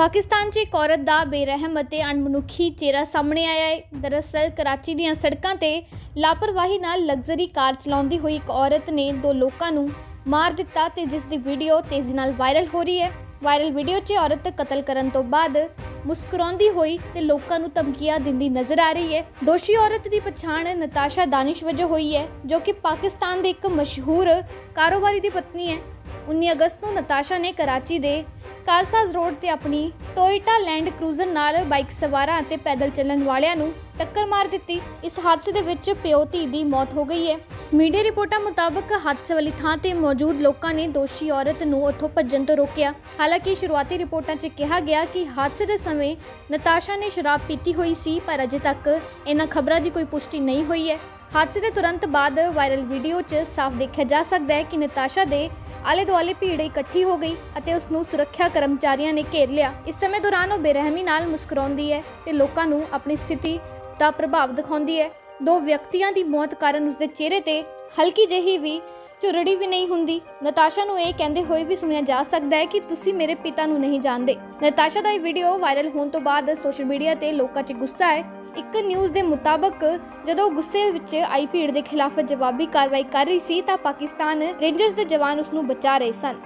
ਪਾਕਿਸਤਾਨ 'ਚ ਇੱਕ ਔਰਤ ਦਾ ਬੇਰਹਿਮ ਅਤੇ ਅਣਮਨੁੱਖੀ ਚਿਹਰਾ ਸਾਹਮਣੇ ਆਇਆ ਹੈ। ਦਰਅਸਲ, ਕਰਾਚੀ ਦੀਆਂ ਸੜਕਾਂ ਤੇ ਲਾਪਰਵਾਹੀ ਨਾਲ ਲਗਜ਼ਰੀ ਕਾਰ ਚਲਾਉਂਦੀ ਹੋਈ ਇੱਕ ਔਰਤ ਨੇ ਦੋ ਲੋਕਾਂ ਨੂੰ ਮਾਰ ਦਿੱਤਾ ਤੇ ਜਿਸ ਦੀ ਵੀਡੀਓ ਤੇਜ਼ੀ ਨਾਲ ਵਾਇਰਲ ਹੋ ਰਹੀ ਹੈ। ਵਾਇਰਲ ਵੀਡੀਓ 'ਚ ਔਰਤ ਕਤਲ ਕਰਨ ਤੋਂ ਬਾਅਦ ਮੁਸਕਰਾਉਂਦੀ ਹੋਈ ਤੇ ਲੋਕਾਂ ਨੂੰ ਧਮਕੀਆਂ ਦਿੰਦੀ ਨਜ਼ਰ ਆ ਰਹੀ ਹੈ। ਦੋਸ਼ੀ ਔਰਤ ਦੀ ਪਛਾਣ ਨਤਾਸ਼ਾ ਦਾਨਿਸ਼ ਵਜੋਂ ਹੋਈ ਹੈ, ਜੋ ਕਿ ਪਾਕਿਸਤਾਨ ਦੇ ਇੱਕ ਮਸ਼ਹੂਰ ਕਾਰੋਬਾਰੀ ਦੀ ਪਤਨੀ ਹੈ। 19 ਅਗਸਤ ਨੂੰ ਨਤਾਸ਼ਾ ਨੇ ਕਰਾਚੀ ਦੇ ਕਾਰਸਾਜ਼ ਰੋਡ ਤੇ ਆਪਣੀ ਟੋਇਟਾ ਲੈਂਡ ਕਰੂਜ਼ਰ ਨਾਲ ਬਾਈਕ ਸਵਾਰਾਂ ਅਤੇ ਪੈਦਲ ਚੱਲਣ ਵਾਲਿਆਂ ਨੂੰ ਟੱਕਰ ਮਾਰ ਦਿੱਤੀ। ਇਸ ਹਾਦਸੇ ਦੇ ਵਿੱਚ ਪਿਓ ਧੀ ਦੀ ਮੌਤ ਹੋ ਗਈ ਹੈ। ਮੀਡੀਆ ਰਿਪੋਰਟਾਂ ਮੁਤਾਬਕ ਹਾਦਸੇ ਵਾਲੀ ਥਾਂ ਤੇ ਮੌਜੂਦ ਲੋਕਾਂ ਨੇ ਦੋਸ਼ੀ ਔਰਤ ਨੂੰ ਉੱਥੋਂ ਭੱਜਣ ਤੋਂ ਰੋਕਿਆ। ਹਾਲਾਂਕਿ ਸ਼ੁਰੂਆਤੀ ਰਿਪੋਰਟਾਂ 'ਚ ਕਿਹਾ ਗਿਆ ਕਿ ਹਾਦਸੇ ਦੇ ਸਮੇਂ ਨਤਾਸ਼ਾ ਨੇ ਸ਼ਰਾਬ ਪੀਤੀ ਹੋਈ ਸੀ, ਪਰ ਅਜੇ ਤੱਕ ਇਹਨਾਂ ਖਬਰਾਂ ਦੀ ਕੋਈ ਪੁਸ਼ਟੀ ਨਹੀਂ ਹੋਈ ਹੈ। ਹਾਦਸੇ ਦੇ ਤੁਰੰਤ ਬਾਅਦ ਵਾਇਰਲ ਵੀਡੀਓ 'ਚ ਸਾਫ਼ ਦੇਖਿਆ ਜਾ ਸਕਦਾ ਹੈ ਕਿ ਨਤਾਸ਼ਾ ਦੇ ਆਲੇ ਦੁਆਲੇ ਭੀੜ ਇਕੱਠੀ ਹੋ ਗਈ ਅਤੇ ਉਸ ਨੂੰ ਸੁਰੱਖਿਆ ਕਰਮਚਾਰੀਆਂ ਨੇ ਘੇਰ ਲਿਆ। ਇਸ ਸਮੇਂ ਦੌਰਾਨ ਉਹ ਬੇਰਹਿਮੀ ਨਾਲ ਮੁਸਕਰਾਉਂਦੀ ਹੈ ਤੇ ਲੋਕਾਂ ਨੂੰ ਆਪਣੀ ਸਥਿਤੀ ਦਾ ਪ੍ਰਭਾਵ ਦਿਖਾਉਂਦੀ ਹੈ। ਦੋ ਵਿਅਕਤੀਆਂ ਦੀ ਮੌਤ ਕਾਰਨ ਉਸਦੇ ਚਿਹਰੇ ਤੇ ਹਲਕੀ ਜਿਹੀ ਵੀ ਝੁਰੜੀ ਵੀ ਨਹੀਂ ਹੁੰਦੀ। ਨਤਾਸ਼ਾ ਨੂੰ ਇਹ ਕਹਿੰਦੇ ਹੋਏ ਵੀ ਸੁਣਿਆ ਜਾ ਸਕਦਾ ਹੈ ਕਿ ਤੁਸੀਂ ਮੇਰੇ ਪਿਤਾ ਨੂੰ ਨਹੀਂ ਜਾਣਦੇ। ਨਤਾਸ਼ਾ ਦਾ ਇਹ ਵੀਡੀਓ ਵਾਇਰਲ ਹੋਣ ਤੋਂ ਬਾਅਦ ਸੋਸ਼ਲ ਮੀਡੀਆ ਤੇ ਲੋਕਾਂ 'ਚ ਗੁੱਸਾ ਹੈ। ਇੱਕ ਨਿਊਜ਼ ਦੇ ਮੁਤਾਬਕ, ਜਦੋਂ ਗੁੱਸੇ ਵਿੱਚ ਆਈ ਭੀੜ ਦੇ ਖਿਲਾਫ ਜਵਾਬੀ ਕਾਰਵਾਈ ਕਰ ਰਹੀ ਸੀ ਤਾਂ ਪਾਕਿਸਤਾਨ ਰੇਂਜਰਸ ਦੇ ਜਵਾਨ ਉਸ ਨੂੰ ਬਚਾ ਰਹੇ ਸਨ।